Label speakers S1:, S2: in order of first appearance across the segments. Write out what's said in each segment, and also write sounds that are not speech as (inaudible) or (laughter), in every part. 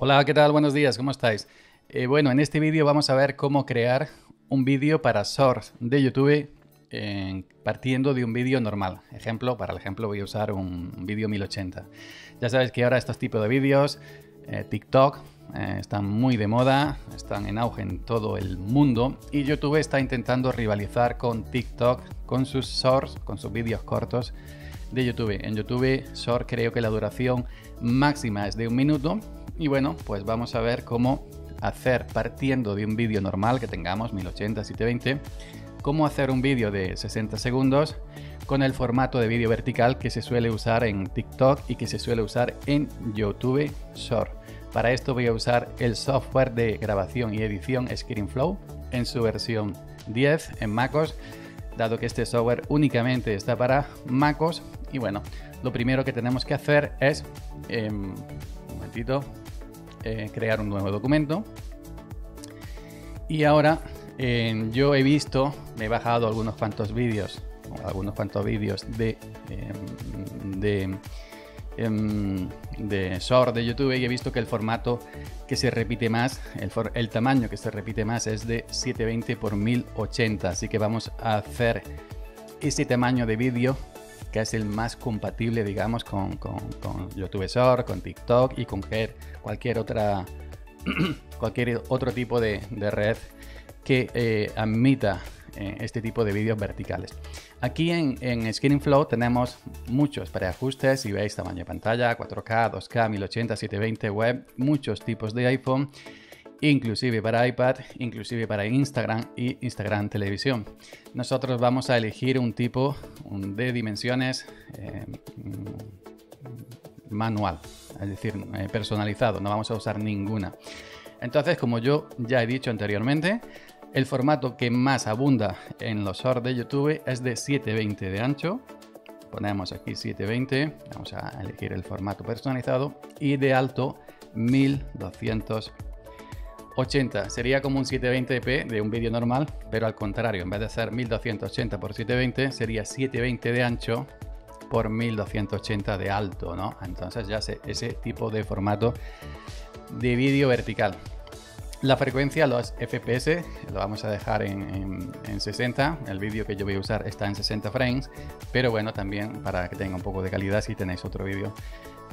S1: Hola, ¿qué tal? Buenos días, ¿cómo estáis? Eh, bueno, en este vídeo vamos a ver cómo crear un vídeo para Source de YouTube eh, partiendo de un vídeo normal. Ejemplo, para el ejemplo voy a usar un vídeo 1080. Ya sabes que ahora estos tipos de vídeos, eh, TikTok, están muy de moda, están en auge en todo el mundo y YouTube está intentando rivalizar con TikTok con sus shorts, con sus vídeos cortos de YouTube. En YouTube Short creo que la duración máxima es de un minuto y bueno, pues vamos a ver cómo hacer partiendo de un vídeo normal que tengamos 1080, 720, cómo hacer un vídeo de 60 segundos con el formato de vídeo vertical que se suele usar en TikTok y que se suele usar en YouTube Short. Para esto voy a usar el software de grabación y edición ScreenFlow en su versión 10 en MacOS, dado que este software únicamente está para MacOS. Y bueno, lo primero que tenemos que hacer es, eh, un momentito, eh, crear un nuevo documento. Y ahora eh, yo he visto, me he bajado algunos cuantos vídeos, algunos cuantos vídeos de, em, de, em, de de YouTube y he visto que el formato que se repite más, el, el tamaño que se repite más es de 720 x 1080. Así que vamos a hacer ese tamaño de vídeo que es el más compatible, digamos, con, con, YouTube Short, con TikTok y con cualquier otra (clears throat) cualquier otro tipo de, red que eh, admita eh, este tipo de vídeos verticales. Aquí en, en ScreenFlow tenemos muchos preajustes, si veis tamaño de pantalla, 4K, 2K, 1080, 720 web, muchos tipos de iPhone inclusive para iPad, inclusive para Instagram y Instagram Televisión. Nosotros vamos a elegir un tipo de dimensiones eh, manual, es decir, eh, personalizado, no vamos a usar ninguna. Entonces, como yo ya he dicho anteriormente, el formato que más abunda en los shorts de YouTube es de 720 de ancho. Ponemos aquí 720, vamos a elegir el formato personalizado y de alto 1200 80 sería como un 720p de un vídeo normal, pero al contrario, en vez de ser 1280 x 720, sería 720 de ancho por 1280 de alto, ¿no? Entonces ya sé ese tipo de formato de vídeo vertical. La frecuencia, los FPS, lo vamos a dejar en, 60. El vídeo que yo voy a usar está en 60 frames, pero bueno, también para que tenga un poco de calidad, si tenéis otro vídeo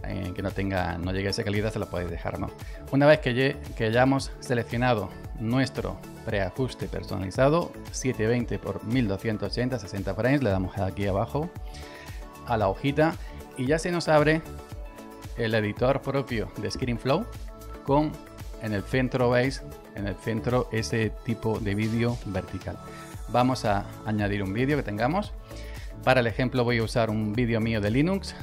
S1: eh, que no tenga, no llegue a esa calidad, se la podéis dejar, ¿no? Una vez que, que hayamos seleccionado nuestro preajuste personalizado, 720 x 1280, 60 frames, le damos aquí abajo a la hojita y ya se nos abre el editor propio de ScreenFlow con en el centro veis en el centro ese tipo de vídeo vertical. Vamos a añadir un vídeo que tengamos. Para el ejemplo voy a usar un vídeo mío de Linux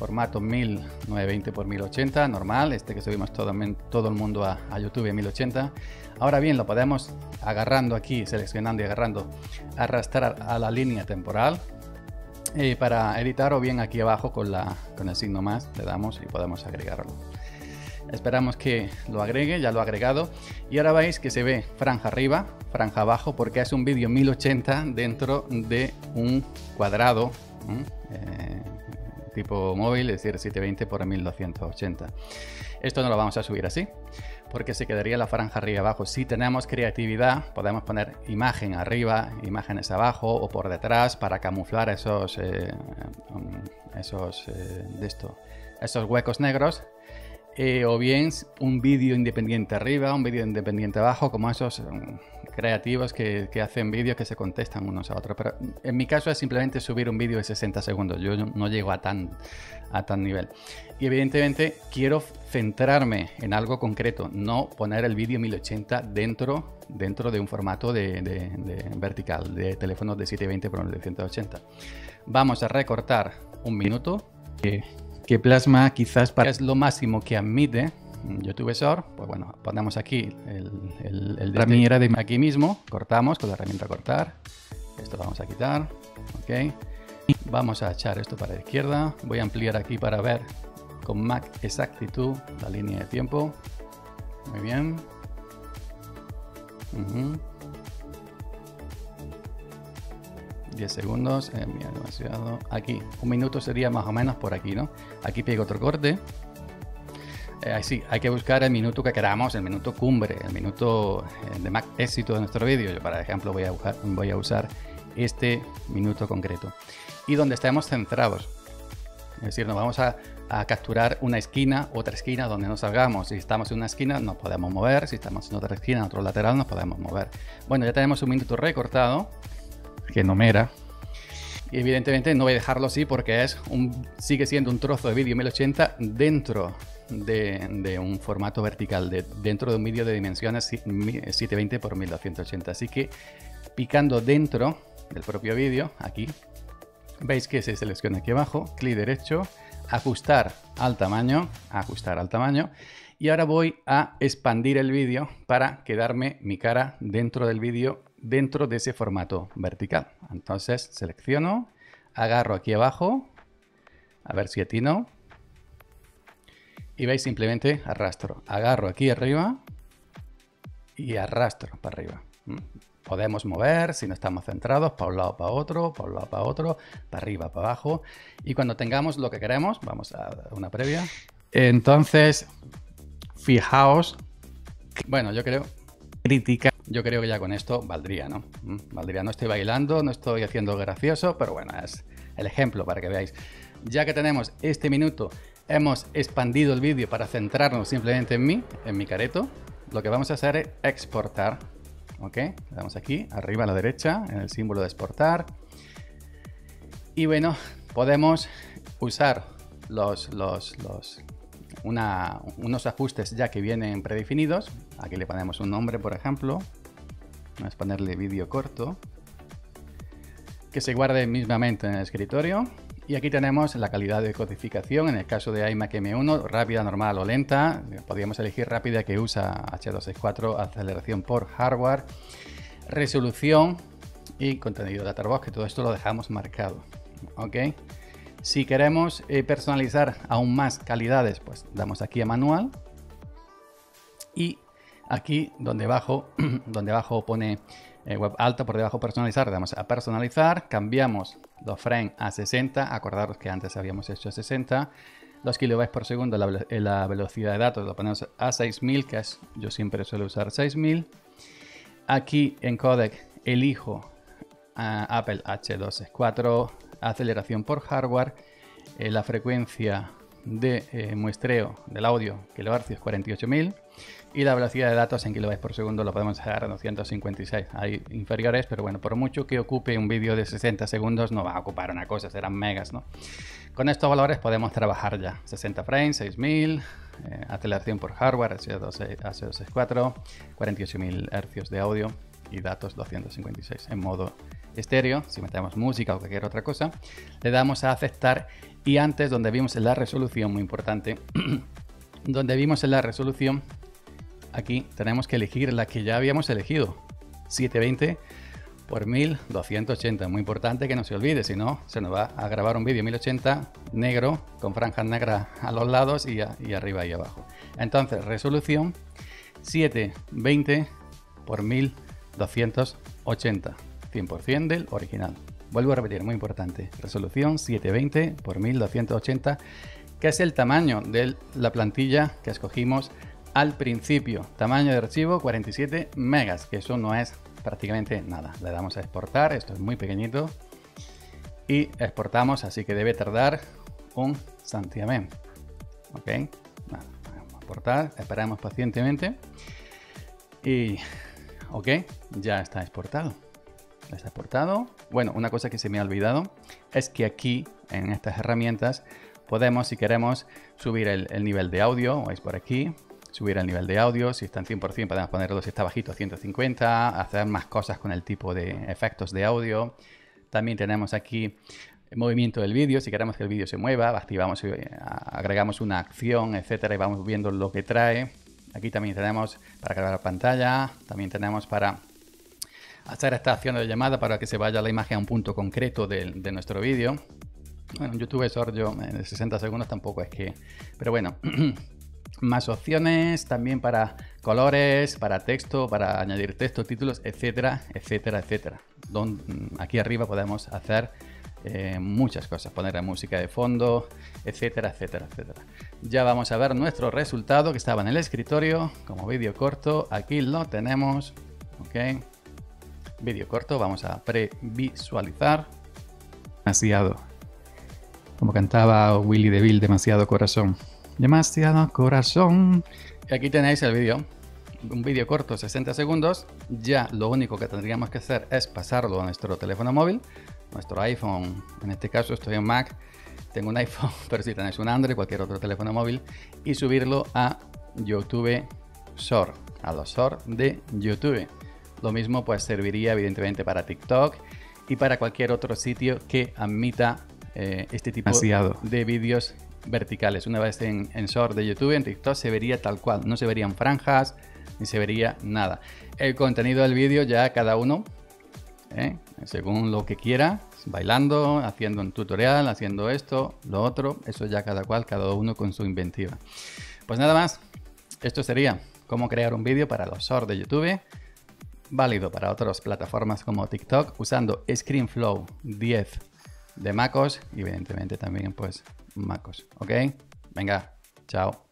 S1: formato 1920 x 1080 normal este que subimos todo, todo el mundo a, YouTube en 1080 ahora bien lo podemos agarrando aquí seleccionando y agarrando arrastrar a la línea temporal y para editar o bien aquí abajo con, la, con el signo más le damos y podemos agregarlo. Esperamos que lo agregue, ya lo ha agregado. Y ahora veis que se ve franja arriba, franja abajo, porque es un vídeo 1080 dentro de un cuadrado eh, tipo móvil, es decir, 720 x 1280. Esto no lo vamos a subir así porque se quedaría la franja arriba abajo. Si tenemos creatividad, podemos poner imagen arriba, imágenes abajo o por detrás para camuflar esos, eh, esos, eh, de esto, esos huecos negros. Eh, o bien un vídeo independiente arriba, un vídeo independiente abajo, como esos creativos que, hacen vídeos que se contestan unos a otros. Pero en mi caso es simplemente subir un vídeo de 60 segundos. Yo no, llego a tan, a tan nivel. Y evidentemente quiero centrarme en algo concreto, no poner el vídeo 1080 dentro, dentro de un formato de, vertical, de teléfonos de 720 x 980. Vamos a recortar un minuto. Que, que plasma quizás para es lo máximo que admite YouTube Short, pues bueno, ponemos aquí el, el, el de aquí mismo, cortamos con la herramienta cortar, esto lo vamos a quitar, ok, vamos a echar esto para la izquierda, voy a ampliar aquí para ver con Mac exactitud la línea de tiempo, muy bien, 10 segundos, eh, demasiado. Aquí, un minuto sería más o menos por aquí, ¿no? Aquí pego otro corte eh, sí, hay que buscar el minuto que queramos, el minuto cumbre, el minuto eh, de más éxito de nuestro vídeo. Yo, por ejemplo, voy a, voy a usar este minuto concreto. Y donde estemos centrados. Es decir, nos vamos a, a, capturar una esquina, otra esquina donde nos salgamos. Si estamos en una esquina, nos podemos mover. Si estamos en otra esquina, en otro lateral, nos podemos mover. Bueno, ya tenemos un minuto recortado, que numera. Y evidentemente no voy a dejarlo así porque es un, sigue siendo un trozo de vídeo 1080 dentro de, un formato vertical, de, dentro de un vídeo de dimensiones 720 x 1280. Así que picando dentro del propio vídeo, aquí, veis que se selecciona aquí abajo, clic derecho, ajustar al tamaño, ajustar al tamaño, y ahora voy a expandir el vídeo para quedarme mi cara dentro del vídeo, dentro de ese formato vertical. Entonces selecciono, agarro aquí abajo, a ver si atino, y veis simplemente arrastro. Agarro aquí arriba y arrastro para arriba. Podemos mover si no estamos centrados para un lado, para otro, para un lado, para otro, para arriba, para abajo. Y cuando tengamos lo que queremos, vamos a una previa. Entonces, fijaos. Bueno, yo creo, crítica. Yo creo que ya con esto valdría, ¿no? Valdría, no estoy bailando, no estoy haciendo gracioso, pero bueno, es el ejemplo para que veáis. Ya que tenemos este minuto hemos expandido el vídeo para centrarnos simplemente en mí, en mi careto, lo que vamos a hacer es exportar. ¿Ok? Le damos aquí, arriba a la derecha, en el símbolo de exportar. Y bueno, podemos usar los unos ajustes ya que vienen predefinidos. Aquí le ponemos un nombre, por ejemplo. Vamos a ponerle vídeo corto. Que se guarde mismamente en el escritorio. Y aquí tenemos la calidad de codificación, en el caso de iMac M1, rápida, normal o lenta. Podríamos elegir rápida que usa H264, aceleración por hardware, resolución y contenido de Databox, que todo esto lo dejamos marcado. ¿ok? Si queremos eh, personalizar aún más calidades, pues damos aquí a manual. Y aquí donde abajo, (clears throat) donde abajo pone eh, web alta por debajo personalizar, damos a personalizar, cambiamos los frames a 60, acordaros que antes habíamos hecho 60, los kilobytes por segundo, la, la, velocidad de datos lo ponemos a 6000, que es, yo siempre suelo usar 6000. Aquí en codec elijo Apple H264, aceleración por hardware, eh, la frecuencia de muestreo del audio, kilohercios 48000 y la velocidad de datos en kilobytes por segundo lo podemos dejar en 256. Hay inferiores, pero bueno, por mucho que ocupe un vídeo de 60 segundos no va a ocupar una cosa, serán megas, ¿no? Con estos valores podemos trabajar ya. 60 frames, 6000, eh, aceleración por hardware, H264, 48000 Hz de audio y datos 256 en modo estéreo. Si metemos música o cualquier otra cosa, le damos a aceptar y antes donde vimos en la resolución, muy importante, (clears throat) donde vimos en la resolución aquí tenemos que elegir la que ya habíamos elegido. 720 por 1280. Muy importante que no se olvide, si no, se nos va a grabar un vídeo 1080 negro con franjas negras a los lados y, arriba y abajo. Entonces, resolución 720 por 1280. 100% del original. Vuelvo a repetir, muy importante. Resolución 720 por 1280, que es el tamaño de la plantilla que escogimos al principio. Tamaño de archivo 47 megas, que eso no es prácticamente nada. Le damos a exportar, esto es muy pequeñito. Y exportamos, así que debe tardar un santiamén. Ok, vamos a exportar, esperamos pacientemente. Y ok, ya está exportado. Está exportado. Bueno, una cosa que se me ha olvidado es que aquí en estas herramientas podemos, si queremos, subir el, el nivel de audio. Veis por aquí, subir el nivel de audio, si está en 100% podemos ponerlo si está bajito a 150, hacer más cosas con el tipo de efectos de audio. También tenemos aquí el movimiento del vídeo, si queremos que el vídeo se mueva, activamos, eh, agregamos una acción, etcétera, y vamos viendo lo que trae. Aquí también tenemos para cargar pantalla, también tenemos para hacer esta acción de llamada para que se vaya la imagen a un punto concreto de, de nuestro vídeo. Bueno, en YouTube eso yo en 60 segundos tampoco es que... Pero bueno, (clears throat) más opciones también para colores, para texto, para añadir texto, títulos, etcétera, etcétera, etcétera. Aquí arriba podemos hacer eh, muchas cosas, poner música de fondo, etcétera, etcétera, etcétera. Ya vamos a ver nuestro resultado que estaba en el escritorio como vídeo corto. Aquí lo tenemos, ok. Vídeo corto, vamos a previsualizar. Demasiado. Como cantaba Willy DeVille, demasiado corazón. Demasiado corazón. Y aquí tenéis el vídeo. Un vídeo corto, 60 segundos. Ya lo único que tendríamos que hacer es pasarlo a nuestro teléfono móvil nuestro iPhone, en este caso estoy en Mac, tengo un iPhone, (laughs) pero si tenéis un Android, cualquier otro teléfono móvil, y subirlo a YouTube Short, a los Short de YouTube. Lo mismo pues serviría evidentemente para TikTok y para cualquier otro sitio que admita eh, este tipo de vídeos verticales. Una vez en, en Short de YouTube, en TikTok se vería tal cual, no se verían franjas ni se vería nada. El contenido del vídeo ya cada uno ¿eh? según lo que quiera, bailando, haciendo un tutorial, haciendo esto, lo otro, eso ya cada cual, cada uno con su inventiva. Pues nada más, esto sería cómo crear un vídeo para los shorts de YouTube, válido para otras plataformas como TikTok, usando ScreenFlow 10 de MacOS y evidentemente también pues MacOS, ¿ok? Venga, chao.